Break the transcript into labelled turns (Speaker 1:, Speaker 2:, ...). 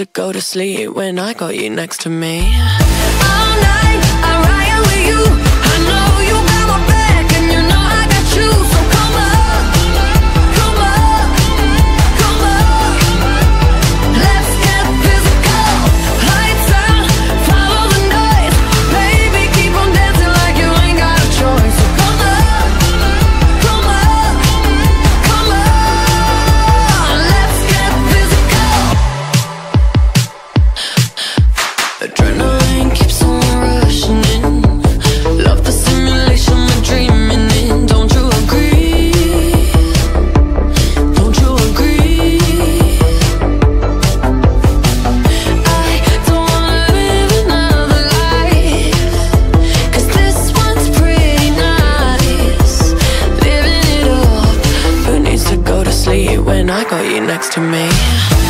Speaker 1: to go to sleep when I got you next to me. I got you next to me.